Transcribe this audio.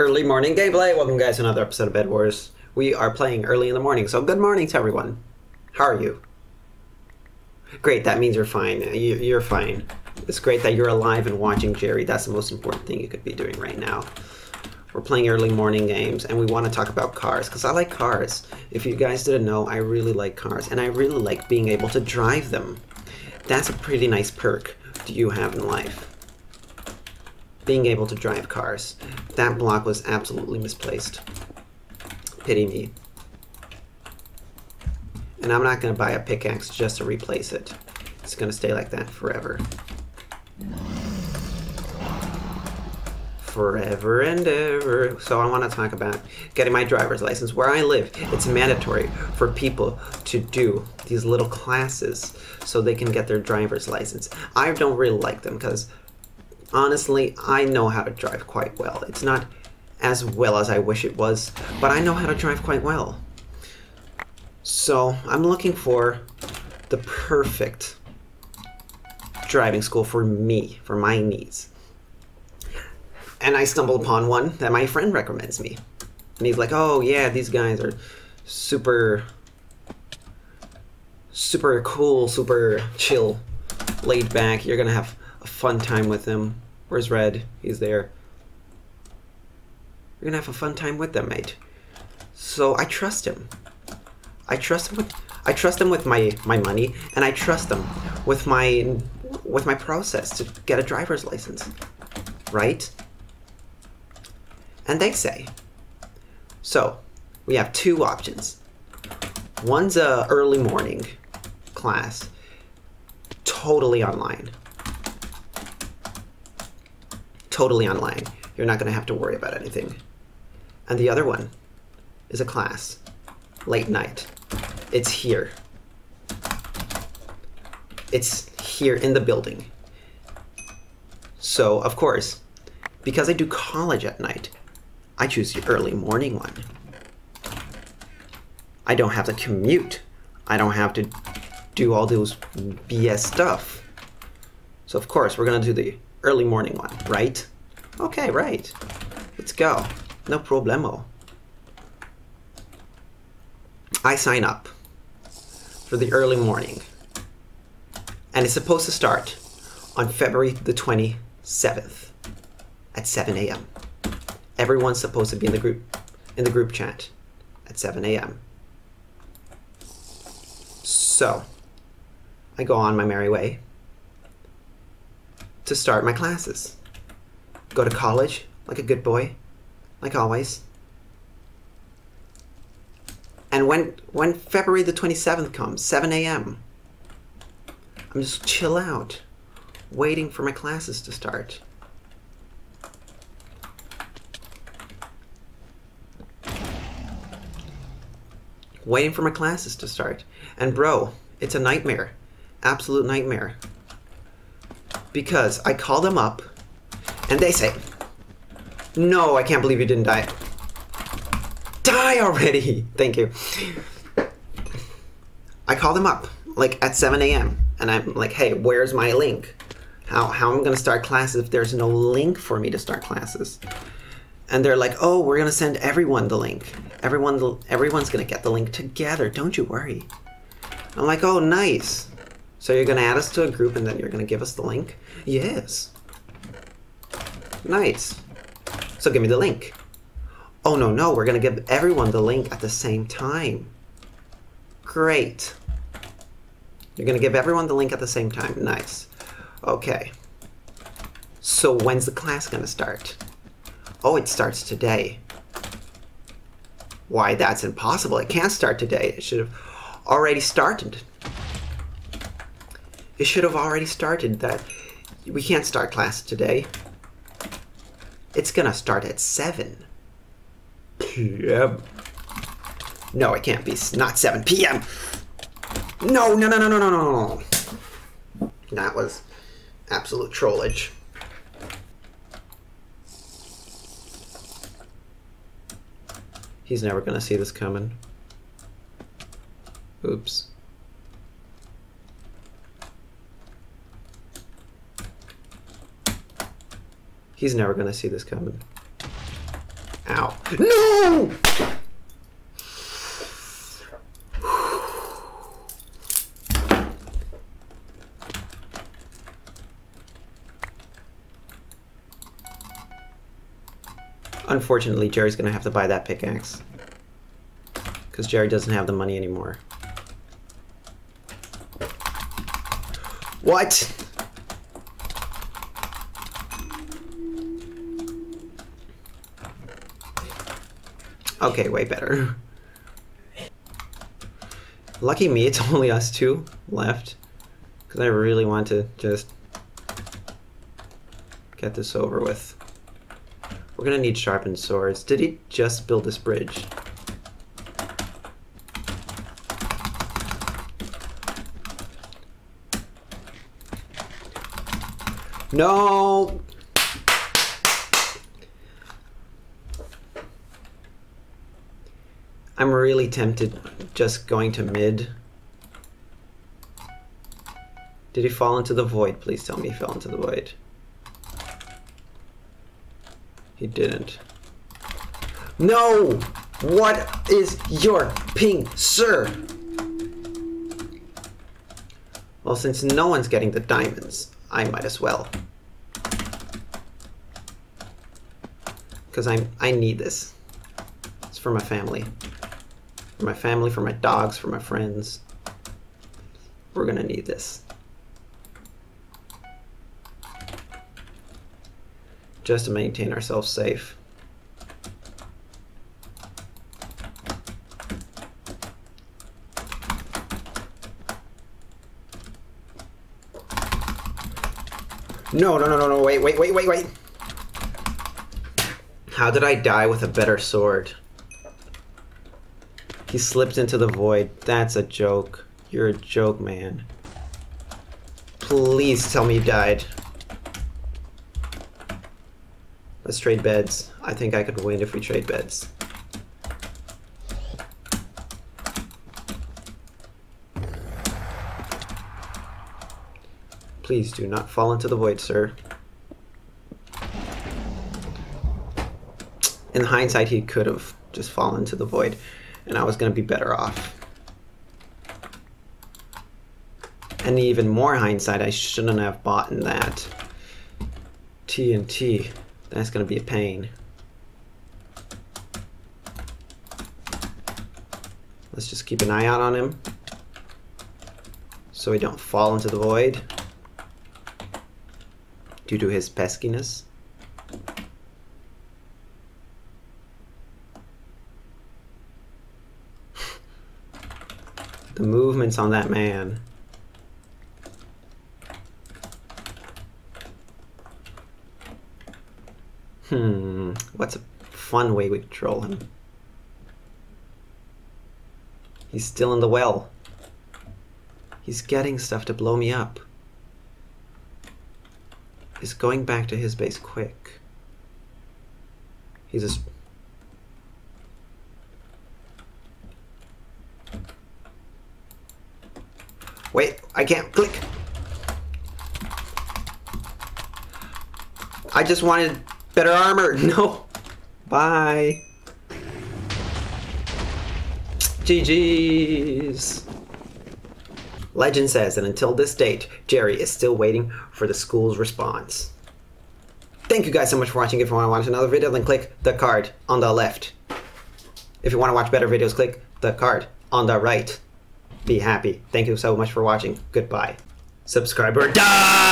Early morning gameplay. Welcome, guys, to another episode of Bed Wars. We are playing early in the morning, so good morning to everyone. How are you? Great, that means you're fine. You- You're fine. It's great that you're alive and watching Jeri. That's the most important thing you could be doing right now. We're playing early morning games, and we want to talk about cars because I like cars. If you guys didn't know, I really like cars, and I really like being able to drive them. That's a pretty nice perk do you have in life being able to drive cars. That block was absolutely misplaced. Pity me. And I'm not going to buy a pickaxe just to replace it. It's going to stay like that forever. Forever and ever. So I want to talk about getting my driver's license. Where I live, it's mandatory for people to do these little classes so they can get their driver's license. I don't really like them because honestly, I know how to drive quite well. It's not as well as I wish it was, but I know how to drive quite well. So I'm looking for the perfect driving school for me, for my needs. And I stumbled upon one that my friend recommends me. And he's like, oh, yeah, these guys are super, super cool, super chill, laid back. You're to have a fun time with them. Where's Red? He's there. You're to have a fun time with them, mate. So I trust him. I trust him with I trust him with my my money and I trust him with my with my process to get a driver's license. Right? And they say. So, we have two options. One's a early morning class, totally online. Totally online. You're not going to have to worry about anything. And the other one is a class, late night. It's here. It's here in the building. So, of course, because I do college at night, I choose the early morning one. I don't have to commute. I don't have to do all those BS stuff. So, of course, we're going to do the early morning one, right? Okay, right. Let's go. No problemo. I sign up for the early morning. And it's supposed to start on February the 27th at 7 a.m. Everyone's supposed to be in the group in the group chat at 7 a.m. So, I go on my merry way to start my classes. Go to college like a good boy, like always. And when when February the 27th comes, 7 a.m., I'm just chill out, waiting for my classes to start. Waiting for my classes to start. And bro, it's a nightmare. Absolute nightmare. Because I call them up and they say, No, I can't believe you didn't die. Die already! Thank you. I call them up, like at 7 a.m., and I'm like, hey, where's my link? How, how am I gonna start classes if there's no link for me to start classes? And they're like, oh, we're gonna send everyone the link. Everyone, everyone's gonna get the link together. Don't you worry. I'm like, oh, nice. So you're gonna add us to a group and then you're gonna give us the link? Yes. Nice. So give me the link. Oh, no, no, we're to give everyone the link at the same time. Great. You're to give everyone the link at the same time. Nice. Okay. So when's the class to start? Oh, it starts today. Why, that's impossible. It can't start today. It should have already started. It should have already started. That we can't start class today. It's gonna start at 7 p.m. No, it can't be. It's not 7 p.m. No, no, no, no, no, no, no, no. That was absolute trollage. He's never gonna see this coming. Oops. He's never gonna see this coming. Ow. No! Unfortunately, Jeri's gonna have to buy that pickaxe. Because Jeri doesn't have the money anymore. What? Okay, way better. Lucky me, it's only us two left. Because I really want to just get this over with. We're gonna need sharpened swords. Did he just build this bridge? No! I'm really tempted just going to mid. Did he fall into the void? Please tell me he fell into the void. He didn't. No! What is your ping, sir? Well, since no one's getting the diamonds, I might as well. Because I'm I need this. It's for my family. For my family, for my dogs, for my friends. We're gonna need this. Just to maintain ourselves safe. No, no, no, no, no, wait, wait, wait, wait, wait. How did I die with a better sword? He slipped into the void. That's a joke. You're a joke, man. Please tell me you died. Let's trade beds. I think I could win if we trade beds. Please do not fall into the void, sir. In hindsight, he could have just fallen into the void, and I was going to be better off. And even more hindsight, I shouldn't have bought in that. TNT. That's going to be a pain. Let's just keep an eye out on him. So he don't fall into the void due to his peskiness. The movements on that man. Hmm, what's a fun way we troll him? He's still in the well. He's getting stuff to blow me up He's going back to his base quick. He's just... Wait, I can't click. I just wanted better armor. No. Bye. GG's. Legend says that until this date, Jeri is still waiting for the school's response. Thank you guys so much for watching. If you want to watch another video, then click the card on the left. If you want to watch better videos, click the card on the right. Be happy. Thank you so much for watching. Goodbye. Subscriber die!